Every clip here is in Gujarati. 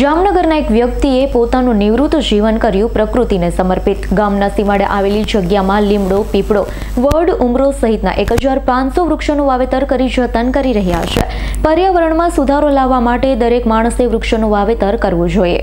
જામનગરના એક વ્યક્તિએ પોતાનું નિવૃત્ત જીવન કર્યું, પ્રકૃતિને સમર્પિત. ગામના સીમાડે આવેલી જગ્યામાં લીમડો, પીપળો, વડ, ઉમરો સહિતના એક હજાર પાંચસો વૃક્ષોનું વાવેતર કરી જતન કરી રહ્યા છે. પર્યાવરણમાં સુધારો લાવવા માટે દરેક માણસે વૃક્ષોનું વાવેતર કરવું જોઈએ.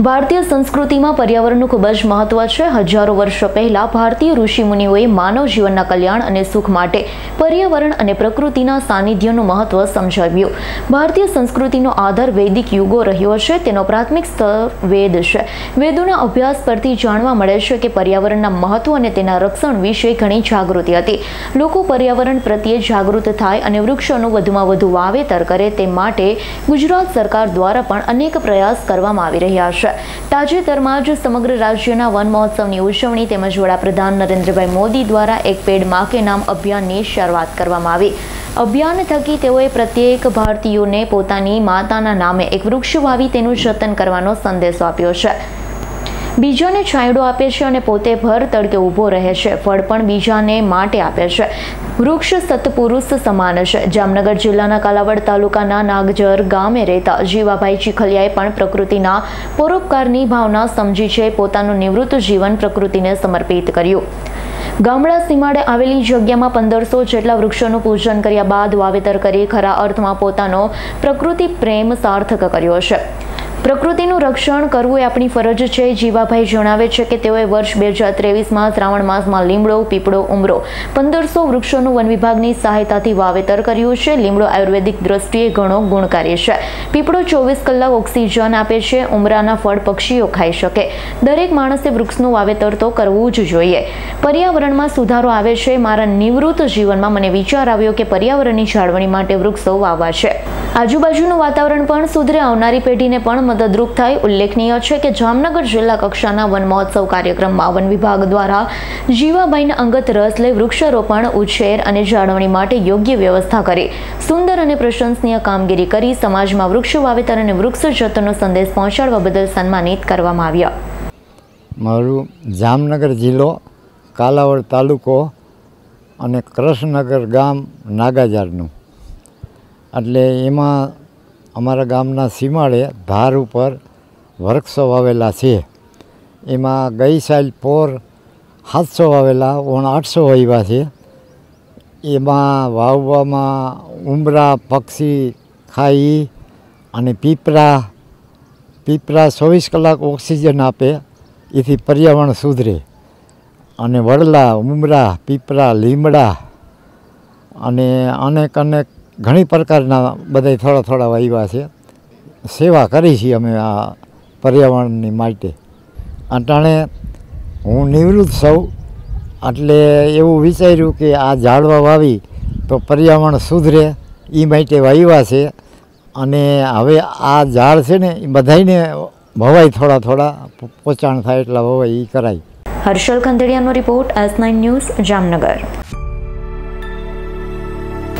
ભારતીય સંસ્કૃતિમાં પર્યાવરણનું ખૂબ જ મહત્વ છે. હજારો વર્ષો પહેલા ભારતીય ઋષિમુનિઓએ માનવ જીવનના કલ્યાણ અને સુખ માટે પર્યાવરણ અને પ્રકૃતિના સાનિધ્યનું મહત્વ સમજાવ્યું. ભારતીય સંસ્કૃતિનો આધાર વૈદિક યુગો રહ્યો છે. તેનો પ્રાથમિક સ્તર વેદ છે. વેદોના અભ્યાસ પરથી જાણવા મળે છે કે પર્યાવરણના મહત્વ અને તેના રક્ષણ વિશે ઘણી જાગૃતિ હતી. લોકો પર્યાવરણ પ્રત્યે જાગૃત થાય અને વૃક્ષોનું વધુમાં વધુ વાવેતર કરે તે માટે ગુજરાત સરકાર દ્વારા પણ અનેક પ્રયાસ કરવામાં આવી રહ્યા છે. તાજેતરમાં જ સમગ્ર રાજ્યના વન મહોત્સવની ઉજવણી તેમજ વડાપ્રધાન નરેન્દ્રભાઈ મોદી દ્વારા એક પેડમાં કે નામ અભિયાનની શરૂઆત કરવામાં આવી. અભિયાન થકી તેઓએ પ્રત્યેક ભારતીયોને પોતાની માતાના નામે એક વૃક્ષ વાવી તેનું જતન કરવાનો સંદેશો આપ્યો છે. બીજાને છાંયડો આપે છે અને પોતે ભર તડકે ઊભો રહે છે. ફળ પણ બીજાને માટે આપે છે. વૃક્ષ સતપુરુષ સમાન છે. જામનગર જિલ્લાના કાલાવડ તાલુકાના નાગજર ગામે રહેતા જીવાભાઈ ચીખલિયાએ પણ પ્રકૃતિના પરોપકારની ભાવના સમજી છે. પોતાનું નિવૃત્ત જીવન પ્રકૃતિને સમર્પિત કર્યું. ગામડા સીમાડે આવેલી જગ્યામાં પંદરસો જેટલા વૃક્ષોનું પૂજન કર્યા બાદ વાવેતર કરી ખરા અર્થમાં પોતાનો પ્રકૃતિ પ્રેમ સાર્થક કર્યો છે. પ્રકૃતિનું રક્ષણ કરવું એ આપણી ફરજ છે. જીવાભાઈ જણાવે છે કે તેઓએ વર્ષ બે હજાર ત્રેવીસમાં શ્રાવણ માસમાં લીમડો, પીપળો, ઉમરો પંદરસો વૃક્ષોનું વન વિભાગની સહાયતાથી વાવેતર કર્યું છે. લીમડો આયુર્વેદિક દ્રષ્ટિએ ઘણો ગુણકારી છે. પીપળો ચોવીસ કલાક ઓક્સિજન આપે છે. ઉમરાના ફળ પક્ષીઓ ખાઈ શકે. દરેક માણસે વૃક્ષનું વાવેતર તો કરવું જ જોઈએ. પર્યાવરણમાં સુધારો આવે છે. મારા નિવૃત્ત જીવનમાં મને વિચાર આવ્યો કે પર્યાવરણની જાળવણી માટે વૃક્ષો વાવવા છે. આજુબાજુનું વાતાવરણ પણ સુધરે આવનારી પેઢીને પણ મદદરૂપ થાય. ઉલ્લેખનીય છે કે જામનગર જિલ્લા કક્ષાના વન મહોત્સવ કાર્યક્રમમાં વન વિભાગ દ્વારા જીવાબાઈના અંગત રસ લઈ વૃક્ષારોપણ, ઉછેર અને જાળવણી માટે યોગ્ય વ્યવસ્થા કરી, સુંદર અને પ્રશંસનીય કામગીરી કરી, સમાજમાં વૃક્ષ વાવેતર અને વૃક્ષ જતનનો સંદેશ પહોંચાડવા બદલ સન્માનિત કરવામાં આવ્યા. મારું જામનગર જિલ્લો, કાલાવડ તાલુકો અને કૃષ્ણનગર ગામ, નાગાજારનું. એટલે એમાં અમારા ગામના સીમાડે ધાર ઉપર વૃક્ષો વાવેલા છે. એમાં ગઈ સાલ પોર સાતસો વાવેલા, ઓણ આઠસો વાવ્યા છે. એમાં વાવવામાં ઉમરા, પક્ષી, ખાઈ અને પીપરા પીપરા ચોવીસ કલાક ઓક્સિજન આપે, એથી પર્યાવરણ સુધરે. અને વડલા, ઉમરા, પીપરા, લીમડા અને અનેક અનેક ઘણી પ્રકારના બધા થોડા થોડા વાવ્યા છે. સેવા કરી છીએ અમે આ પર્યાવરણની માટે. અટાણે હું નિવૃત્ત સૌ એટલે એવું વિચાર્યું કે આ ઝાડવા વાવી તો પર્યાવરણ સુધરે એ માટે વાવ્યા છે. અને હવે આ ઝાડ છે ને એ બધાને વવાય થોડા થોડા પોચાણ થાય એટલા વવાય એ કરાય. Harshal ખંદેડિયાનો report S nine news Jamnagar.